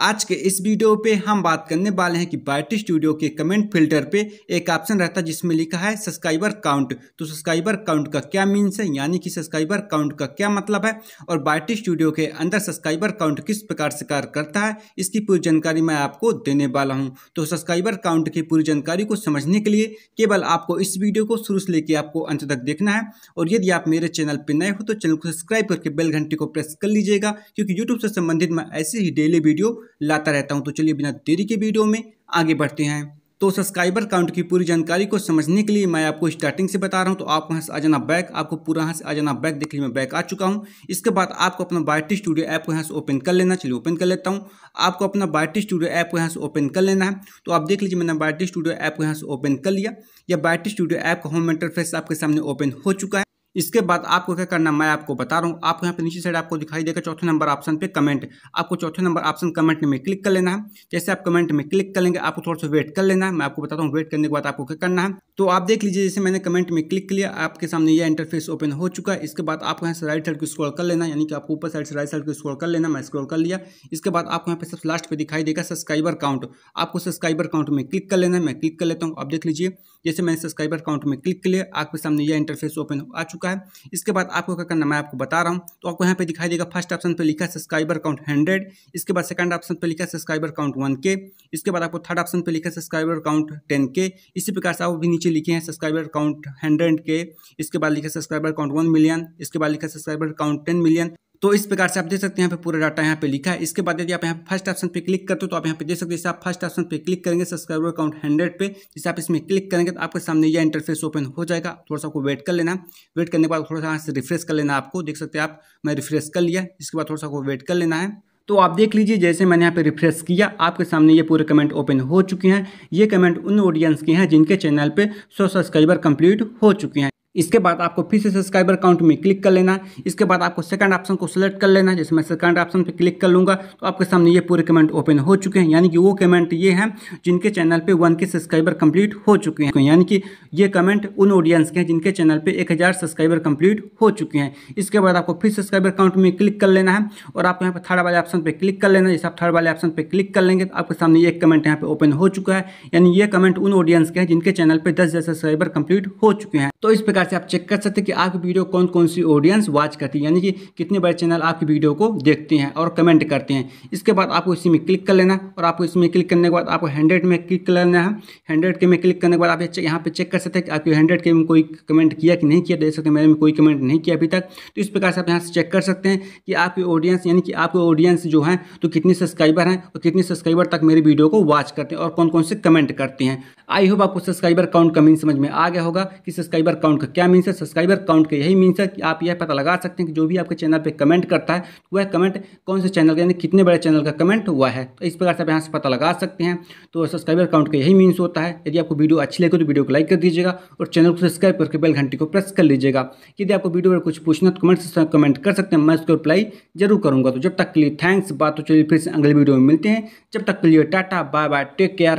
आज के इस वीडियो पे हम बात करने वाले हैं कि बाइट स्टूडियो के कमेंट फ़िल्टर पे एक ऑप्शन रहता है जिसमें लिखा है सब्सक्राइबर काउंट तो सब्सक्राइबर काउंट का क्या मीन्स है? यानी कि सब्सक्राइबर काउंट का क्या मतलब है? और बाइट स्टूडियो के अंदर सब्सक्राइबर काउंट किस प्रकार से कार्य करता है? इसकी पूरी जानकारी मैं आपको देने वाला हूँ। तो सब्सक्राइबर काउंट की पूरी जानकारी को समझने के लिए केवल आपको इस वीडियो को शुरू से लेकर आपको अंत तक देखना है। और यदि आप मेरे चैनल पर नए हो तो चैनल को सब्सक्राइब करके बेल घंटे को प्रेस कर लीजिएगा, क्योंकि यूट्यूब से संबंधित मैं ऐसे ही डेली वीडियो लाता रहता हूँ। तो चलिए बिना देरी के वीडियो में आगे बढ़ते हैं। तो सब्सक्राइबर काउंट की पूरी जानकारी को समझने के लिए मैं आपको स्टार्टिंग से बता रहा हूँ। तो आप वहाँ से आ जाना बैक आपको पूरा यहाँ से आ जाना बैक देख लीजिए मैं बैक आ चुका हूँ। इसके बाद आपको अपना बायोटी स्टूडियो ऐप को यहाँ से ओपन कर लेना। चलिए ओपन कर लेता हूँ। आपको अपना बायोटी स्टूडियो ऐप को यहाँ से ओपन कर लेना है। तो आप देख लीजिए मैंने बायोटी स्टूडियो ऐप को यहाँ से ओपन कर लिया। या बायोटी स्टूडियो ऐप का होम इंटरफेस आपके सामने ओपन हो चुका है। इसके बाद आपको क्या करना मैं आपको बता रहा हूँ। आपको यहाँ पे नीचे साइड आपको दिखाई देगा चौथे नंबर ऑप्शन पे कमेंट। आपको चौथे नंबर ऑप्शन कमेंट में क्लिक कर लेना है। जैसे आप कमेंट में क्लिक कर लेंगे, आपको थोड़ा सा वेट कर लेना है। मैं आपको बताता हूँ, वेट करने के बाद आपको क्या करना है। तो आप देख लीजिए, जैसे मैंने कमेंट में क्लिक किया, आपके सामने यह इंटरफेस ओपन हो चुका है। इसके बाद आपको यहाँ से राइट साइड को स्क्रॉल कर लेना यानी कि आपको ऊपर साइड से राइट साइड को स्क्रॉल कर लेना मैं स्क्रॉल कर लिया। इसके बाद आपको यहाँ पे सबसे लास्ट पे दिखाई देगा, सब्सक्राइबर काउंट। आपको सब्सक्राइबर काउंट में क्लिक कर लेना मैं क्लिक कर लेता हूँ। आप देख लीजिए, जैसे मैंने सब्सक्राइबर काउंट में क्लिक कर लिया आपके सामने यह इंटरफेस ओपन आ चुका है। इसके बाद आपको क्या करना मैं आपको बता रहा हूँ। तो आपको यहाँ पे दिखाई देगा फ़र्स्ट ऑप्शन पे लिखा सब्सक्राइबर काउंट हंड्रेड इसके बाद सेकंड ऑप्शन पे लिखा सब्सक्राइबर काउंट वन के इसके बाद आपको थर्ड ऑप्शन पे लिखा सब्सक्राइबर काउंट टेन के इसी प्रकार से आप भी नीचे लिखे हैं सब्सक्राइबर काउंट हंड्रेड के इसके बाद लिखा सब्सक्राइबर काउंट वन मिलियन इसके बाद लिखा सब्सक्राइबर काउंट टेन मिलियन तो इस प्रकार से आप देख सकते हैं, यहाँ पे पूरा डाटा यहाँ पे लिखा है। इसके बाद यदि आप यहाँ फ़र्स्ट ऑप्शन पे क्लिक करते हो तो आप यहाँ पे देख सकते हैं आप फ़र्स्ट ऑप्शन पे क्लिक करेंगे सब्सक्राइबर अकाउंट हंड्रेड पे, जैसे आप इसमें क्लिक करेंगे तो आपके सामने यह इंटरफेस ओपन हो जाएगा। थोड़ा सा आपको वेट कर लेना। वेट करने के बाद थोड़ा सा यहाँ से रिफ्रेश कर लेना आपको। देख सकते हैं आप, मैं रिफ्रेश कर लिया। इसके बाद थोड़ा सा आपको वेट कर लेना है। तो आप देख लीजिए, जैसे मैंने यहाँ पे रिफ्रेश किया, आपके सामने ये पूरे कमेंट ओपन हो चुके हैं। ये कमेंट उन ऑडियंस के हैं जिनके चैनल पे सौ सब्सक्राइबर कंप्लीट हो चुके हैं। इसके बाद आपको फिर से सब्सक्राइबर काउंट में क्लिक कर लेना। है इसके बाद आपको सेकंड ऑप्शन को सिलेक्ट कर लेना है जैसे मैं सेकंड ऑप्शन पे क्लिक कर लूँगा। तो आपके सामने ये पूरे कमेंट ओपन हो चुके हैं। यानी कि वो कमेंट ये हैं, जिनके चैनल पे वन के सब्सक्राइबर कंप्लीट हो चुके हैं। यानी कि ये कमेंट उन ऑडियंस के हैं, जिनके चैनल पर एक हज़ार सब्सक्राइबर कंप्लीट हो चुके हैं। इसके बाद आपको फिर सब्सक्राइबर काउंट में क्लिक कर लेना है और आप यहाँ पर थर्ड वाले ऑप्शन पर क्लिक कर लेना जैसे आप थर्ड वाले ऑप्शन पर क्लिक कर लेंगे तो आपके सामने एक कमेंट यहाँ पर ओपन हो चुका है। यानी ये कमेंट उन ऑडियंस के हैं, जिनके चैनल पर दस सब्सक्राइबर कंप्लीट हो चुके हैं। तो इस प्रकार से आप चेक कर सकते हैं कि आपकी वीडियो कौन कौन सी ऑडियंस वॉच करती है, यानी कि कितने बड़े चैनल आपकी वीडियो को देखते हैं और कमेंट करते हैं। इसके बाद आपको इसी में क्लिक कर लेना और आपको इसमें क्लिक करने के बाद आपको हंड्रेड में क्लिक कर लेना है। हंड्रेड के में क्लिक करने के बाद आप यहाँ पे चेक कर सकते हैं कि आपके हंड्रेड के में कोई कमेंट किया कि नहीं किया, देख सकते हैं मेरे में कोई कमेंट नहीं किया अभी तक। तो इस प्रकार से आप यहाँ से चेक कर सकते हैं कि आपकी ऑडियंस यानी कि आपके ऑडियंस जो है तो कितने सब्सक्राइबर हैं और कितने सब्सक्राइबर तक मेरी वीडियो को वॉच करते हैं और कौन कौन से कमेंट करते हैं। आई होप आपको सब्सक्राइबर काउंट कमिंग समझ में आ गया होगा कि सब्सक्राइबर काउंट का क्या मीन्स है? सब्सक्राइबर काउंट का यही मीन्स है कि आप यह पता लगा सकते हैं कि जो भी आपके चैनल पे कमेंट करता है वह कमेंट कौन से चैनल का, यानी कितने बड़े चैनल का कमेंट हुआ है? तो इस प्रकार से आप यहाँ से पता लगा सकते हैं। तो सब्सक्राइबर काउंट का यही मीन्स होता है। यदि आपको वीडियो अच्छी लगे तो वीडियो को लाइक कर दीजिएगा और चैनल को सब्सक्राइब करके बेल घंटी को प्रेस कर लीजिएगा। यदि आपको वीडियो पर कुछ पूछना तो कमेंट कमेंट कर सकते हैं। मैं उसको रिप्लाई ज़रूर करूँगा। तो जब तक के लिए थैंक्स बात तो चलिए फिर से अगले वीडियो में मिलते हैं। जब तक के लिए tata bye bye take care